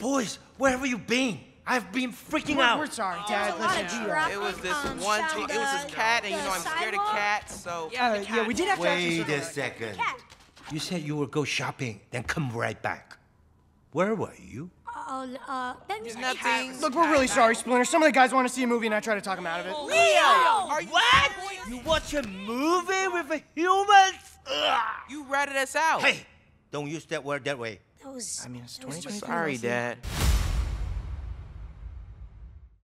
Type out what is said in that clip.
Boys, where have you been? I've been freaking We're, out. we're sorry, Dad. There's a lot of Listen, dropping, It was this um, one shot It was this cat, and you know I'm scared of cats, so. uh, yeah, we did have to actually Wait a second. Cat. You said you would go shopping, then come right back. Where were you? Oh, uh, let me Nothing. Look, we're really sorry, Splinter. Some of the guys want to see a movie, and I try to talk them out of it. Leo, Are you What? You watch a movie with a humans? Ugh. You ratted us out. Hey, don't use that word that way. Was. I mean, it's that was Sorry, Dad.